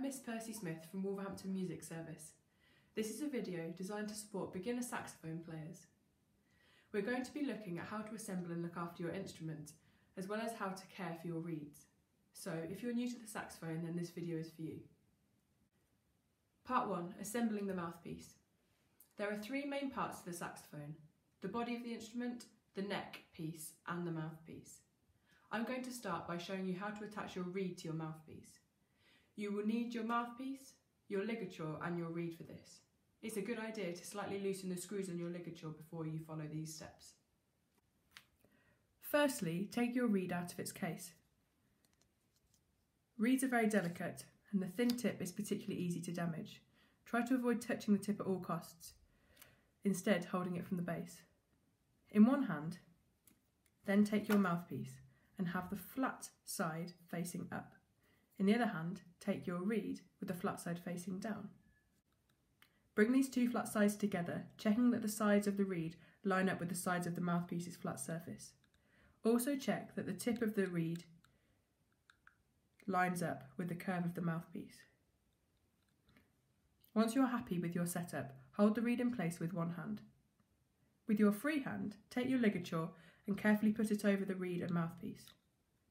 Percy Smith from Wolverhampton Music Service. This is a video designed to support beginner saxophone players. We're going to be looking at how to assemble and look after your instrument, as well as how to care for your reeds. So if you're new to the saxophone, then this video is for you. Part 1. Assembling the mouthpiece. There are three main parts to the saxophone, the body of the instrument, the neck piece and the mouthpiece. I'm going to start by showing you how to attach your reed to your mouthpiece. You will need your mouthpiece, your ligature and your reed for this. It's a good idea to slightly loosen the screws on your ligature before you follow these steps. Firstly, take your reed out of its case. Reeds are very delicate and the thin tip is particularly easy to damage. Try to avoid touching the tip at all costs, instead holding it from the base. In one hand, then take your mouthpiece and have the flat side facing up. In the other hand, take your reed with the flat side facing down. Bring these two flat sides together, checking that the sides of the reed line up with the sides of the mouthpiece's flat surface. Also check that the tip of the reed lines up with the curve of the mouthpiece. Once you are happy with your setup, hold the reed in place with one hand. With your free hand, take your ligature and carefully put it over the reed and mouthpiece.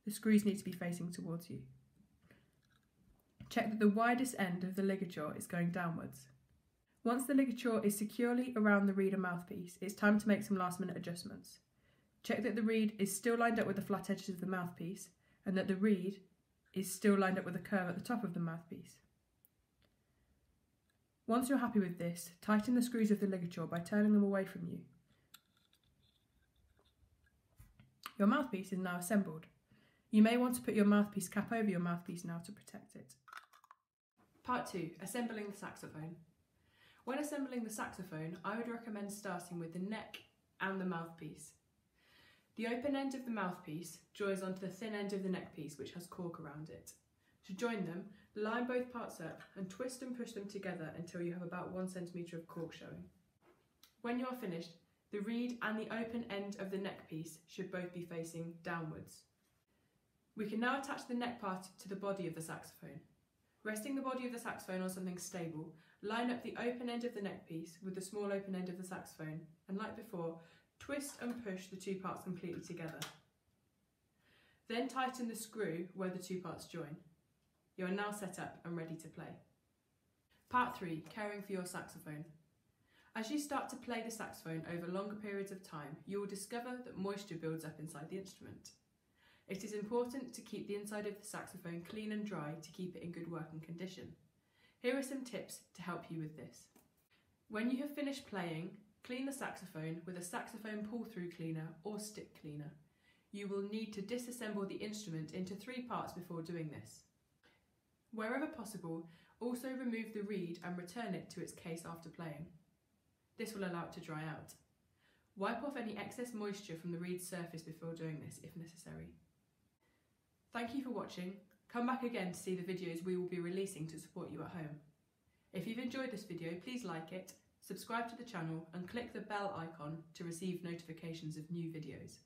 The screws need to be facing towards you. Check that the widest end of the ligature is going downwards. Once the ligature is securely around the reed and mouthpiece, it's time to make some last minute adjustments. Check that the reed is still lined up with the flat edges of the mouthpiece and that the reed is still lined up with the curve at the top of the mouthpiece. Once you're happy with this, tighten the screws of the ligature by turning them away from you. Your mouthpiece is now assembled. You may want to put your mouthpiece cap over your mouthpiece now to protect it. Part 2. Assembling the saxophone. When assembling the saxophone, I would recommend starting with the neck and the mouthpiece. The open end of the mouthpiece joins onto the thin end of the neck piece which has cork around it. To join them, line both parts up and twist and push them together until you have about 1 centimetre of cork showing. When you are finished, the reed and the open end of the neck piece should both be facing downwards. We can now attach the neck part to the body of the saxophone. Resting the body of the saxophone on something stable, line up the open end of the neck piece with the small open end of the saxophone, and like before, twist and push the two parts completely together. Then tighten the screw where the two parts join. You are now set up and ready to play. Part 3. Caring for your saxophone. As you start to play the saxophone over longer periods of time, you will discover that moisture builds up inside the instrument. It is important to keep the inside of the saxophone clean and dry to keep it in good working condition. Here are some tips to help you with this. When you have finished playing, clean the saxophone with a saxophone pull-through cleaner or stick cleaner. You will need to disassemble the instrument into three parts before doing this. Wherever possible, also remove the reed and return it to its case after playing. This will allow it to dry out. Wipe off any excess moisture from the reed surface before doing this if necessary. Thank you for watching. Come back again to see the videos we will be releasing to support you at home. If you've enjoyed this video, please like it, subscribe to the channel and click the bell icon to receive notifications of new videos.